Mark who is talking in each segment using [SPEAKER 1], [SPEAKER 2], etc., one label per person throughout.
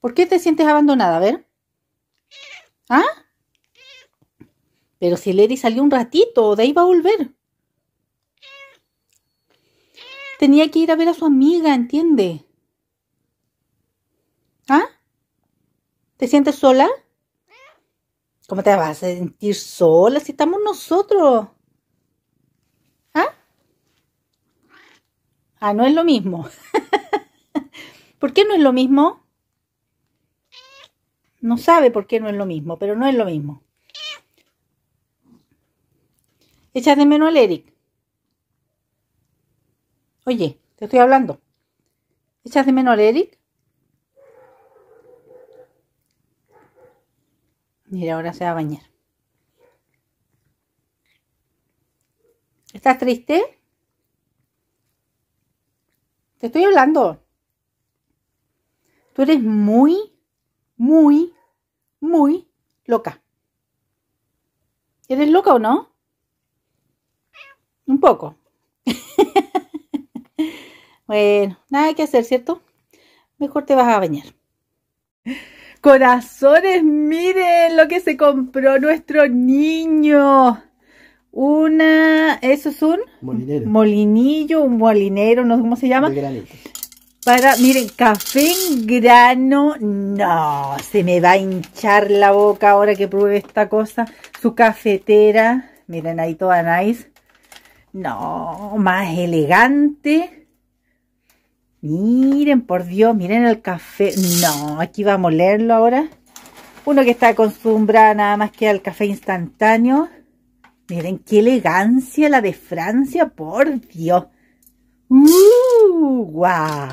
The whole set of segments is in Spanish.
[SPEAKER 1] ¿Por qué te sientes abandonada? A ver. ¿Ah? Pero si Leri salió un ratito, de ahí va a volver. Tenía que ir a ver a su amiga, ¿entiende? ¿Ah? ¿Te sientes sola? ¿Cómo te vas a sentir sola si estamos nosotros? ¿Ah? Ah, no es lo mismo. ¿Por qué no es lo mismo? No sabe por qué no es lo mismo, pero no es lo mismo. Echas de menos al Eric. Oye, te estoy hablando. ¿Echas de menos al Eric? Mira, ahora se va a bañar. ¿Estás triste? Te estoy hablando. Tú eres muy, muy, muy loca. ¿Eres loca o no? Un poco. bueno, nada que hacer, ¿cierto? Mejor te vas a bañar. Corazones, miren lo que se compró nuestro niño. Una, eso es un
[SPEAKER 2] Molinero.
[SPEAKER 1] molinillo, un molinero, no sé cómo se llama.
[SPEAKER 2] De granito.
[SPEAKER 1] Miren, café en grano. No, se me va a hinchar la boca ahora que pruebe esta cosa. Su cafetera. Miren ahí toda nice. No, más elegante. Miren, por Dios, miren el café. No, aquí vamos a molerlo ahora. Uno que está acostumbrado nada más que al café instantáneo. Miren qué elegancia la de Francia, por Dios. ¡Uh! ¡Guau!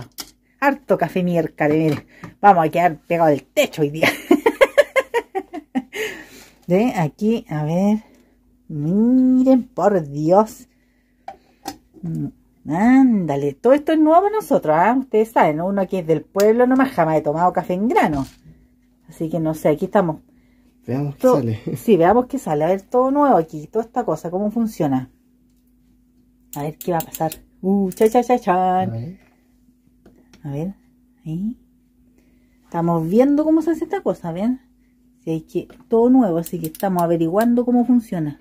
[SPEAKER 1] Harto café miércoles, miren. Vamos a quedar pegados del techo hoy día. De aquí, a ver. Miren, por Dios. Mm, Ándale, todo esto es nuevo para nosotros, ¿ah? Ustedes saben, ¿no? uno que es del pueblo nomás jamás he tomado café en grano. Así que no sé, aquí estamos.
[SPEAKER 2] Veamos qué
[SPEAKER 1] Todo-
[SPEAKER 2] sale.
[SPEAKER 1] Sí, veamos qué sale. A ver, todo nuevo aquí, toda esta cosa, cómo funciona. A ver qué va a pasar. Uh, cha, cha, cha, chan. A ver, ahí. Estamos viendo cómo se hace esta cosa, ¿ven? Si hay que, todo nuevo, así que estamos averiguando cómo funciona.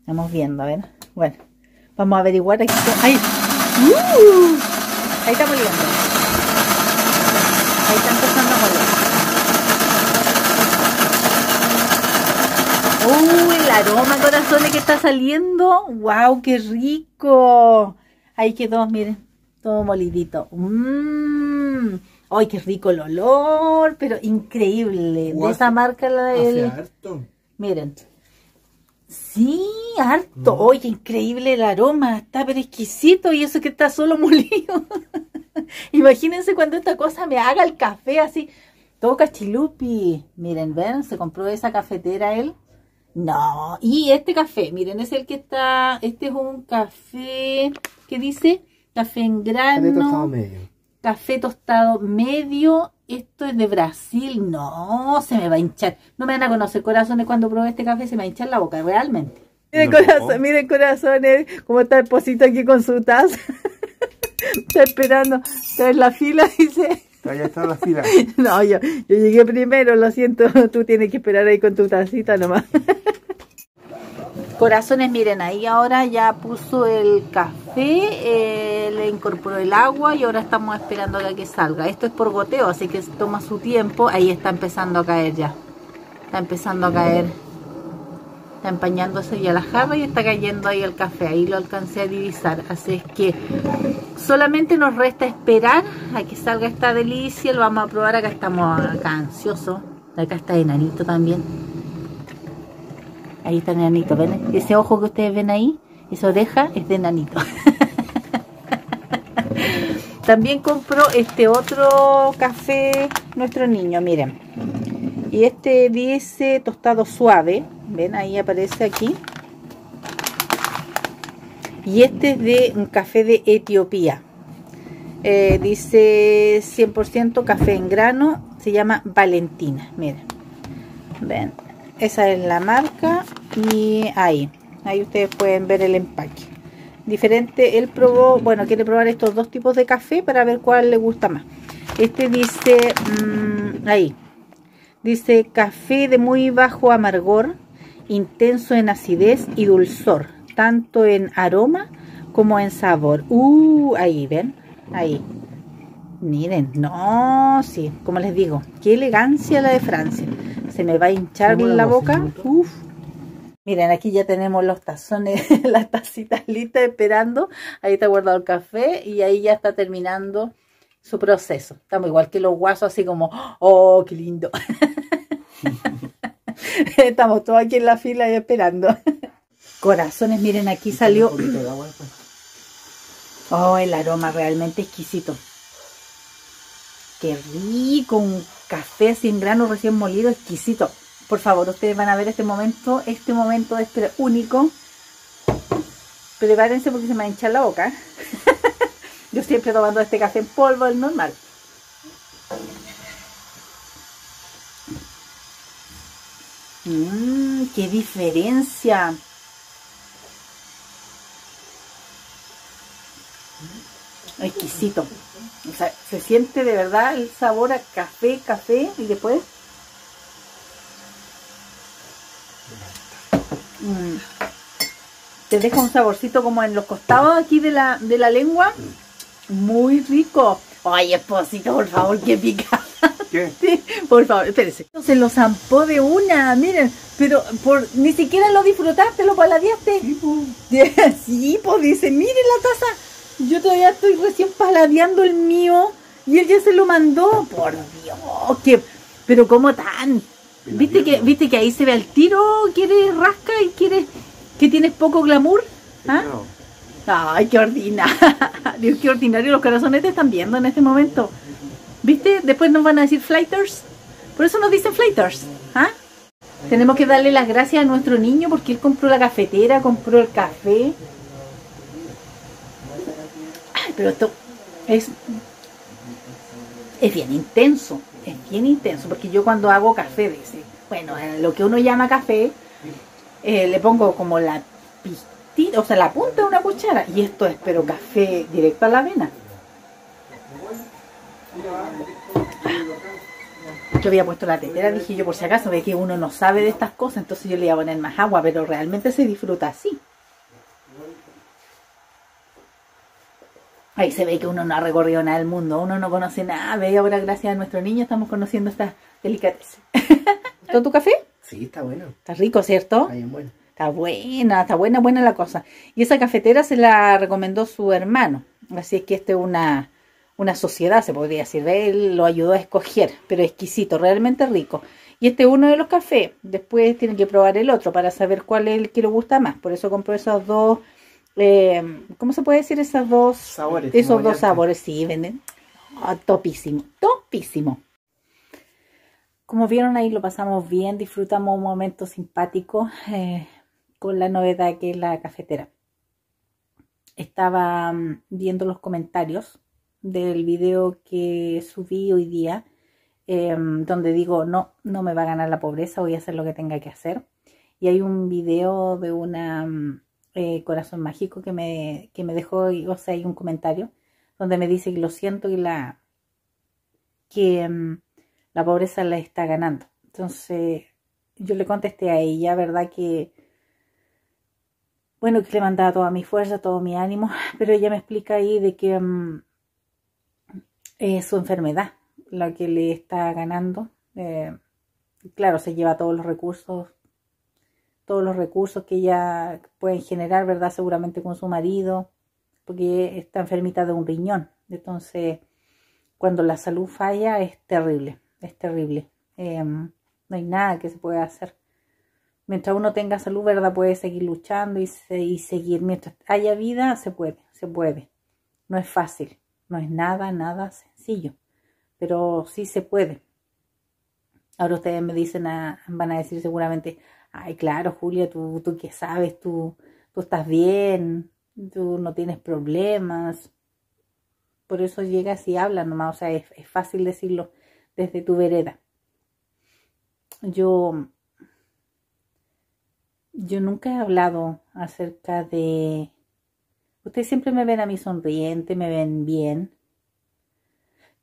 [SPEAKER 1] Estamos viendo, a ver. Bueno, vamos a averiguar aquí. ¡Ay! ¡Uh! Ahí está moliendo. Ahí está empezando a moler. ¡Uy! el aroma, corazones, que está saliendo. ¡Wow! ¡Qué rico! Ahí quedó, miren, todo molidito. Mmm. ¡Ay, qué rico el olor! Pero increíble.
[SPEAKER 2] Guau,
[SPEAKER 1] De esa marca, la del...
[SPEAKER 2] harto.
[SPEAKER 1] Miren. Sí, harto.
[SPEAKER 2] Mm.
[SPEAKER 1] Oye, increíble el aroma. Está pero exquisito y eso que está solo molido. Imagínense cuando esta cosa me haga el café así. Todo cachilupi. Miren, ven, se compró esa cafetera él. No, y este café, miren, es el que está, este es un café, ¿qué dice? Café en
[SPEAKER 2] Café tostado
[SPEAKER 1] grano,
[SPEAKER 2] medio.
[SPEAKER 1] café tostado medio, esto es de Brasil, no, se me va a hinchar. No me van a conocer corazones cuando pruebe este café, se me va a hinchar la boca, realmente. Miren,
[SPEAKER 2] No.
[SPEAKER 1] corazón, miren corazones, cómo está el posito aquí con su taza. está esperando, está en la fila, dice.
[SPEAKER 2] Allá está la fila.
[SPEAKER 1] No, yo, yo llegué primero, lo siento, tú tienes que esperar ahí con tu tacita nomás. Corazones, miren, ahí ahora ya puso el café, eh, le incorporó el agua y ahora estamos esperando a que salga. Esto es por goteo, así que toma su tiempo. Ahí está empezando a caer ya. Está empezando a caer. Está empañándose ya la jarra y está cayendo ahí el café. Ahí lo alcancé a divisar. Así es que solamente nos resta esperar a que salga esta delicia. Lo vamos a probar. Acá estamos acá ansiosos. Acá está enanito también. Ahí está enanito, ¿ven? Ese ojo que ustedes ven ahí, esa oreja es de enanito. También compró este otro café nuestro niño, miren. Y este dice tostado suave. Ven, ahí aparece aquí. Y este es de un café de Etiopía. Eh, dice 100% café en grano. Se llama Valentina. Miren. Ven. Esa es la marca. Y ahí. Ahí ustedes pueden ver el empaque. diferente. Él probó, bueno, quiere probar estos dos tipos de café para ver cuál le gusta más. Este dice, mmm, ahí, dice café de muy bajo amargor, intenso en acidez y dulzor, tanto en aroma como en sabor. Uh, ahí, ven, ahí. Miren, no, sí, como les digo, qué elegancia la de Francia. Se me va a hinchar la boca. Uf. Miren, aquí ya tenemos los tazones, las tacitas listas esperando. Ahí está guardado el café y ahí ya está terminando su proceso. Estamos igual que los guasos, así como, oh, qué lindo. Estamos todos aquí en la fila y esperando. Corazones, miren, aquí salió. Oh, el aroma realmente exquisito. Qué rico, un café sin grano recién molido, exquisito. Por favor, ustedes van a ver este momento, este momento este único. Prepárense porque se me va a la boca. Yo siempre tomando este café en polvo, el normal. Mmm, qué diferencia. Exquisito. O sea, se siente de verdad el sabor a café, café y después... te deja un saborcito como en los costados aquí de la, de la lengua. Muy rico. Ay, esposito, por favor, que pica.
[SPEAKER 2] ¿Qué?
[SPEAKER 1] Sí, por favor, espérese. Se lo zampó de una, miren, pero por ni siquiera lo disfrutaste, lo paladeaste.
[SPEAKER 2] Sí, pues.
[SPEAKER 1] Sí, pues dice, miren la taza. Yo todavía estoy recién paladeando el mío y él ya se lo mandó. Por Dios, que pero cómo tan. ¿Viste que, ¿Viste que ahí se ve al tiro que eres rasca y que, que tienes poco glamour? ¿Ah? Ay, qué ordinario. Dios, qué ordinario. Los corazones te están viendo en este momento. ¿Viste? Después nos van a decir flighters. Por eso nos dicen flighters. ¿Ah? Tenemos que darle las gracias a nuestro niño porque él compró la cafetera, compró el café. Ay, pero esto es, es bien intenso. Es bien intenso. Porque yo cuando hago café, dice, bueno, eh, lo que uno llama café, eh, le pongo como la pistita, o sea, la punta de una cuchara. Y esto es, pero café directo a la avena. Yo había puesto la tetera, dije yo por si acaso, ve que uno no sabe de estas cosas, entonces yo le iba a poner más agua, pero realmente se disfruta así. Ahí se ve que uno no ha recorrido nada del mundo, uno no conoce nada, ve ahora gracias a nuestro niño estamos conociendo estas delicatessen. ¿Todo tu café?
[SPEAKER 2] Sí, está bueno.
[SPEAKER 1] Está rico, ¿cierto?
[SPEAKER 2] Está bien bueno.
[SPEAKER 1] Está buena, está buena, buena la cosa. Y esa cafetera se la recomendó su hermano. Así es que esta es una, una sociedad, se podría decir. Él lo ayudó a escoger, pero exquisito, realmente rico. Y este es uno de los cafés. Después tiene que probar el otro para saber cuál es el que le gusta más. Por eso compró esos dos, eh, ¿cómo se puede decir? Esos dos
[SPEAKER 2] Sabores.
[SPEAKER 1] esos dos sabores, sí, venden. Ah, topísimo, topísimo. Como vieron ahí lo pasamos bien, disfrutamos un momento simpático eh, con la novedad que es la cafetera. Estaba mm, viendo los comentarios del video que subí hoy día, eh, donde digo, no, no me va a ganar la pobreza, voy a hacer lo que tenga que hacer. Y hay un video de una mm, eh, corazón mágico que me, que me dejó, o sea, hay un comentario donde me dice que lo siento y la que mm, la pobreza la está ganando. Entonces yo le contesté a ella, ¿verdad? Que bueno, que le mandaba toda mi fuerza, todo mi ánimo, pero ella me explica ahí de que mm, es su enfermedad la que le está ganando. Eh, claro, se lleva todos los recursos, todos los recursos que ella pueden generar, ¿verdad? Seguramente con su marido, porque está enfermita de un riñón. Entonces, cuando la salud falla es terrible, es terrible. Eh, no hay nada que se pueda hacer. Mientras uno tenga salud, ¿verdad? Puede seguir luchando y, se- y seguir. Mientras haya vida, se puede, se puede. No es fácil, no es nada, nada sencillo, pero sí se puede. Ahora ustedes me dicen, a- van a decir seguramente, ay, claro, Julia, tú, tú qué sabes, tú, tú estás bien, tú no tienes problemas. Por eso llegas y hablas nomás, o sea, es fácil decirlo desde tu vereda. Yo, yo nunca he hablado acerca de, Ustedes siempre me ven a mí sonriente, me ven bien.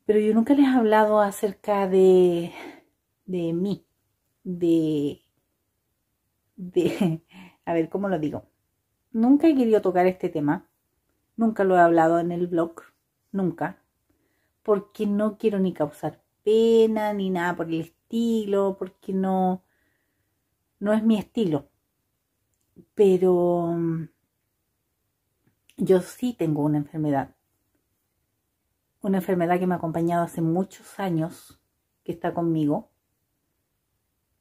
[SPEAKER 1] Pero yo nunca les he hablado acerca de, de mí, de, de, a ver, ¿cómo lo digo? Nunca he querido tocar este tema, nunca lo he hablado en el blog, nunca, porque no quiero ni causar pena ni nada por el estilo, porque no, no es mi estilo. Pero mm, yo sí tengo una enfermedad, una enfermedad que me ha acompañado hace muchos años, que está conmigo.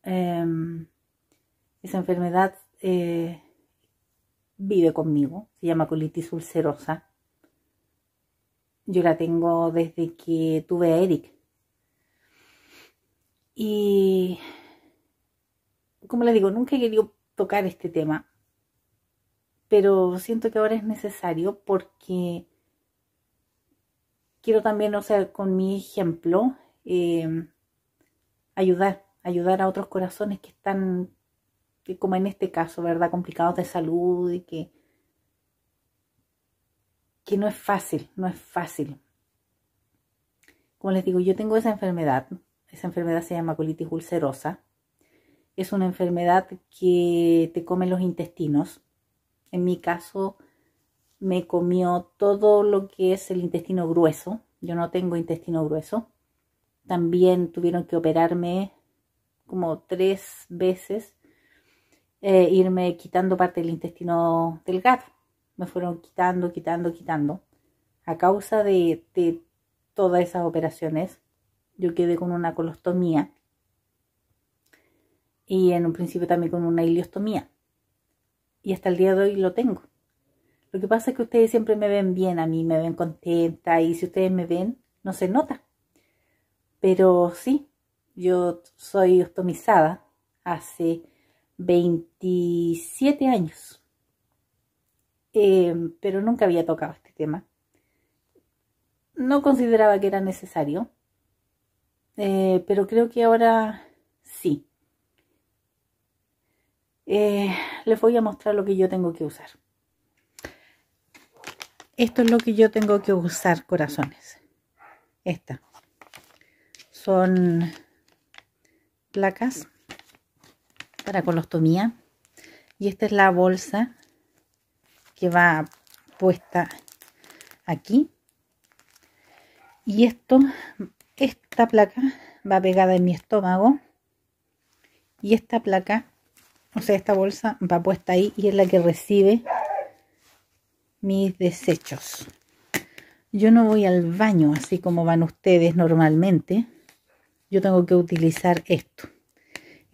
[SPEAKER 1] Em, esa enfermedad eh, vive conmigo, se llama colitis ulcerosa. Yo la tengo desde que tuve a Eric. Y, como le digo, nunca he querido tocar este tema, pero siento que ahora es necesario porque quiero también, o sea, con mi ejemplo, eh, ayudar, ayudar a otros corazones que están como en este caso, ¿verdad? Complicados de salud y que, que no es fácil, no es fácil. Como les digo, yo tengo esa enfermedad. Esa enfermedad se llama colitis ulcerosa. Es una enfermedad que te come los intestinos. En mi caso, me comió todo lo que es el intestino grueso. Yo no tengo intestino grueso. También tuvieron que operarme como tres veces eh, irme quitando parte del intestino delgado. Me fueron quitando, quitando, quitando. A causa de, de todas esas operaciones, yo quedé con una colostomía y en un principio también con una iliostomía. Y hasta el día de hoy lo tengo. Lo que pasa es que ustedes siempre me ven bien a mí, me ven contenta y si ustedes me ven, no se nota. Pero sí, yo soy ostomizada hace 27 años. Eh, pero nunca había tocado este tema. No consideraba que era necesario, eh, pero creo que ahora sí. Eh, les voy a mostrar lo que yo tengo que usar. Esto es lo que yo tengo que usar, corazones. Esta. Son placas para colostomía. Y esta es la bolsa que va puesta aquí. Y esto, esta placa va pegada en mi estómago. Y esta placa, o sea, esta bolsa va puesta ahí y es la que recibe mis desechos. Yo no voy al baño así como van ustedes normalmente. Yo tengo que utilizar esto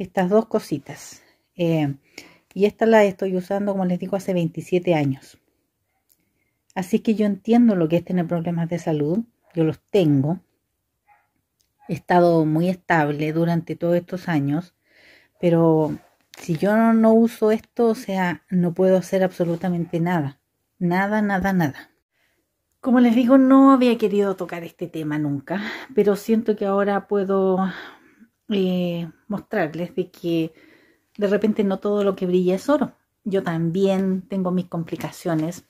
[SPEAKER 1] estas dos cositas. Eh, y esta la estoy usando, como les digo, hace 27 años. Así que yo entiendo lo que es tener problemas de salud. Yo los tengo. Estado muy estable durante todos estos años. Pero si yo no, no uso esto, o sea, no puedo hacer absolutamente nada. Nada, nada, nada. Como les digo, no había querido tocar este tema nunca, pero siento que ahora puedo eh, mostrarles de que de repente no todo lo que brilla es oro. Yo también tengo mis complicaciones.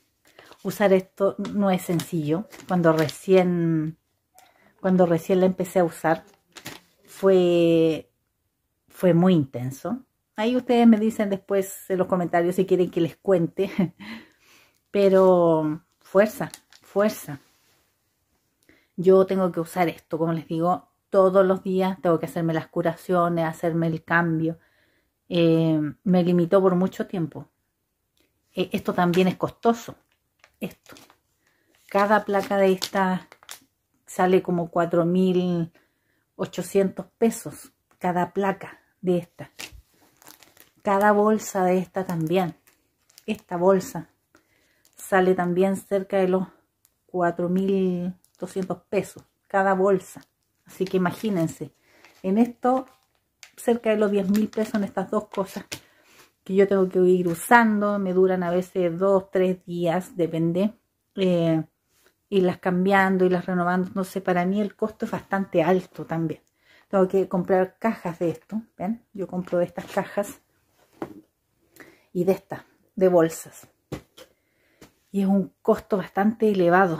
[SPEAKER 1] Usar esto no es sencillo. Cuando recién, cuando recién la empecé a usar, fue, fue muy intenso. Ahí ustedes me dicen después en los comentarios si quieren que les cuente. Pero fuerza, fuerza. Yo tengo que usar esto, como les digo, todos los días tengo que hacerme las curaciones, hacerme el cambio. Eh, me limitó por mucho tiempo. Eh, esto también es costoso. Esto. Cada placa de esta sale como 4.800 pesos. Cada placa de esta. Cada bolsa de esta también. Esta bolsa sale también cerca de los 4.200 pesos. Cada bolsa. Así que imagínense, en esto cerca de los 10 mil pesos en estas dos cosas que yo tengo que ir usando. Me duran a veces dos, tres días, depende. Eh, las cambiando y las renovando. No sé, para mí el costo es bastante alto también. Tengo que comprar cajas de esto. ¿Ven? Yo compro de estas cajas y de estas, de bolsas. y es un costo bastante elevado.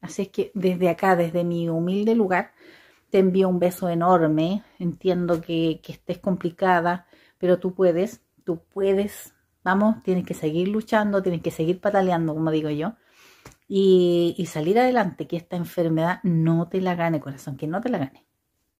[SPEAKER 1] Así es que desde acá, desde mi humilde lugar, te envío un beso enorme. Entiendo que, que estés complicada, pero tú puedes, tú puedes. Vamos, tienes que seguir luchando, tienes que seguir pataleando, como digo yo. Y, y salir adelante, que esta enfermedad no te la gane, corazón, que no te la gane.